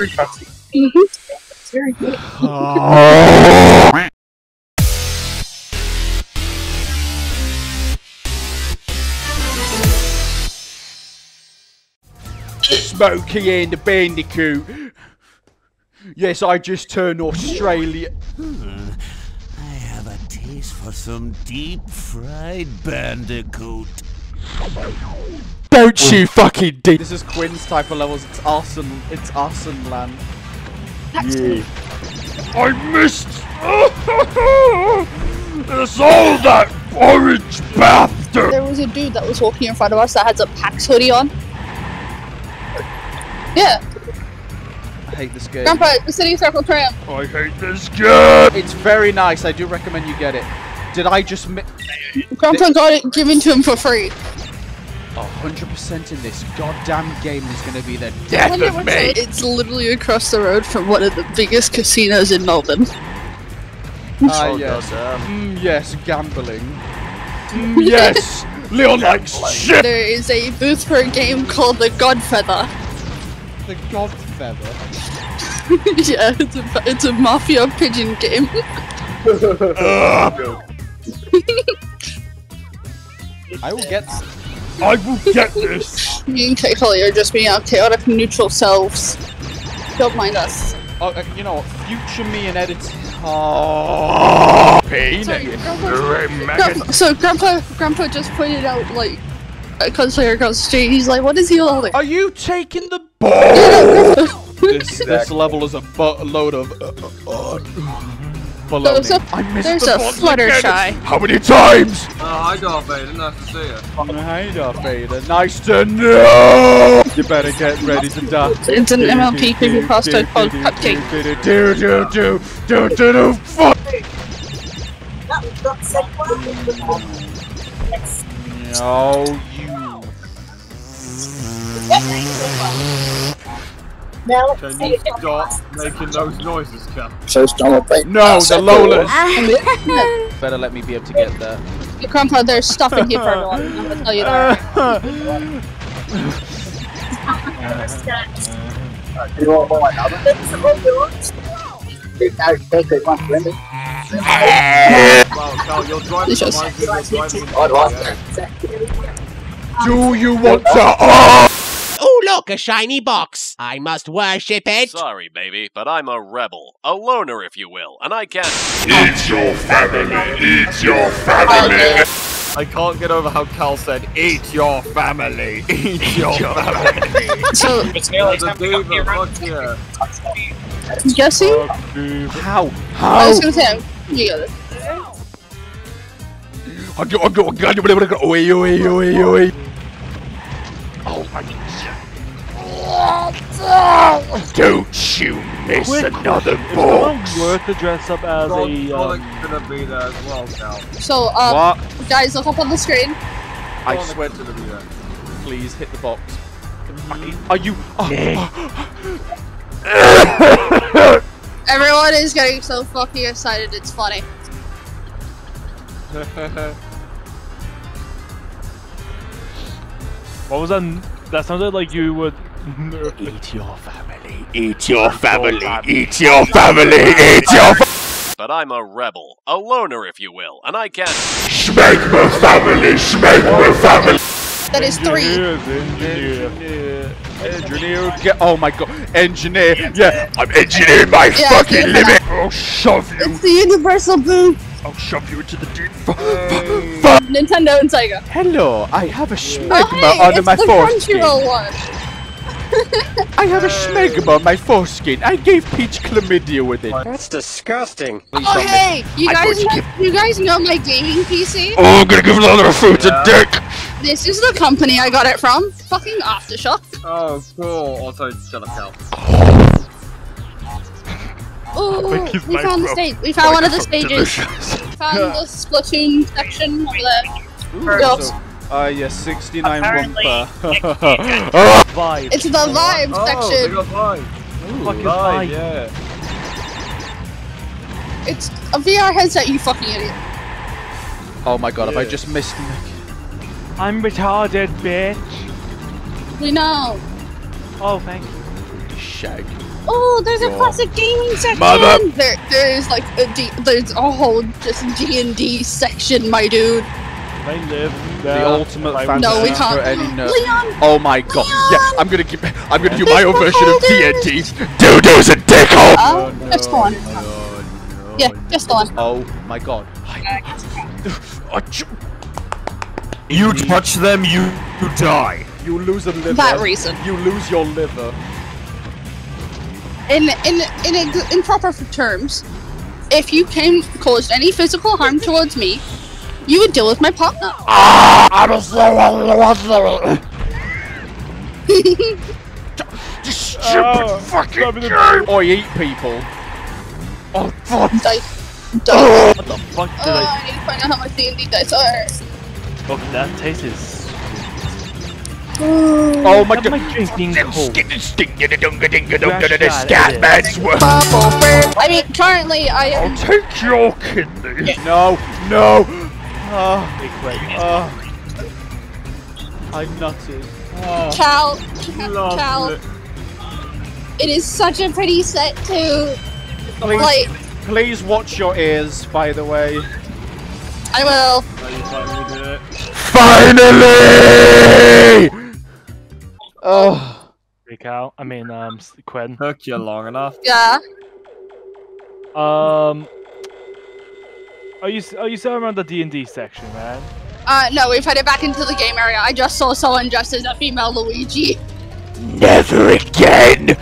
Drink Pepsi. Mm-hmm. Very good. Smokey and the Bandicoot. Yes, I just turned Australia. I have a taste for some deep fried bandicoot. Don't you fucking do. This is Quinn's type of levels. It's arson. It's arson land. Actually, I missed. it's all that orange bastard. there was a dude that was walking in front of us that had a PAX hoodie on. Yeah, I hate this game. Grandpa, the city circle tram. I hate this game. It's very nice. I do recommend you get it. Did I just mi- Grandpa got it given to him for free. 100% in this goddamn game is going to be the death of me. it- It's literally across the road from one of the biggest casinos in Melbourne. Ah, Oh, yes. Mm, yes, gambling. Mm, yes, Leon likes shit. There is a booth for a game called the Godfeather. The god feather. yeah, it's a, it's a mafia pigeon game. I will get. I will get this. Me and Kate Holly are just being our chaotic neutral selves. Don't mind us. Oh, uh, you know what? Future me and editing. Oh, pain. Sorry, Grandpa, Grandpa, so Grandpa, Grandpa just pointed out like a gunslinger across the street. He's like, "What is he holding?" Are you taking the ball? this this Exactly. level is a buttload of. Uh, uh, uh, There's a, baloney. I missed there's the a Fluttershy. again. How many times? Oh, I got Vader, nice to see you. Hi, Darth Vader. Nice to know. You better get ready to die. It's an MLP creepypasta called Cupcake. Do do do do do do. Fuck. No, you. Can you stop making those noises, Cal? So it's Donald Trump. No, the Lolas. Better let me be able to get there. Grandpa, there's stuff in here for everyone. I'm gonna tell you that. Do You want more another? No, take it one, Wendy. Wow, Cal, your driving It's just- reminds me of your driving in I'd like GTA. Do you want to? Oh! Oh! Oh, look, a shiny box. I must worship it. Sorry, baby, but I'm a rebel. A loner, if you will, and I can't. Eat your family! Eat your family! I can't get over how Cal said, "Eat your family, eat your family." So, It's nearly As a time to come here. fuck yeah. Jesse, How? How? I was gonna say, you got it. I go, I Don't you miss another It's box! not worth to dress up as God, a. Um, gonna be there as well, Cal. So, uh, What? guys, look up on the screen. I Sonic's swear. gonna be there. Please hit the box. Are you? Oh, Everyone is getting so fucking excited. It's funny. what was that? That sounded like you would. Eat your family! Eat your family! Eat your family! Eat your fa- But I'm a rebel. A loner, if you will, and I can't. Schmeg my family! Schmeg my family! That is three. Engineers, engineer. engineer, engineer, get. Oh my god, engineer. Yeah, I'm engineering my Yeah, fucking yeah. limit! I'll shove you! It's the universal boot. I'll shove you into the deep fu- Nintendo and Sega. Hello, I have a Oh, schmegma hey, under it's my the foreskin. Crunchyroll one. I have a schmegma on my foreskin. I gave Peach chlamydia with it. That's disgusting. Please Oh hey, you I'm guys, going know, you guys know my gaming PC? Oh, I'm gonna give another fruit to dick! This is the company I got it from. Fucking Aftershock. Oh, cool. Also, shut up, Cal. Ooh, Make we found the stage. We found one of the stages. delicious. Found the Splatoon section over there. Ooh, Yes. so- Ah, yes, 69 Apparently, Wumpa. Vibe. It's the vibe Oh, they section. got mine. fucking Nice, vibe. yeah. It's a VR headset, you fucking idiot. Oh my god, have I Yeah. just missed Nick? I'm retarded, bitch. We know. Oh, thank you. Shag. Oh, there's a classic gaming section. Mother- There, there's like a D, there's a whole just D and D section, my dude. They live The ultimate Like, fantasy No, we for can't. any nerd. Leon, Oh my god! Yeah, I'm gonna give. I'm gonna do my own version of folders. D&D. Doodoo's a dickhole! uh, just go on. Yeah, just go on. Oh my god! I- Oh, ch- You touch them, you, you die. You lose a liver. For that reason. You lose your liver. In in in ex- in proper terms, if you came caused any physical harm towards me, you would deal with my partner. Ah, stupid Oh, fucking stop it. game! Or you eat people. Oh fuck! Dice. Dice. What the fuck did Oh, I? I need to find out how much D and D dice are. Fuck that taste is. Oh my Am god! I drinking cold? Scatman's worth. I mean, currently I am. Take your kidney. No, no. Oh, Big oh. I'm nutted. Oh. Cal, Cal. It is such a pretty set too. Please, Like, please watch your ears. By the way. I will. Finally! Oh. Big Al. I mean, um, S- Quinn. Took you long enough. Yeah. Um. Are you are you still around the D and D section, man? Uh, no, we've headed back into the game area. I just saw someone dressed as a female Luigi. Never again!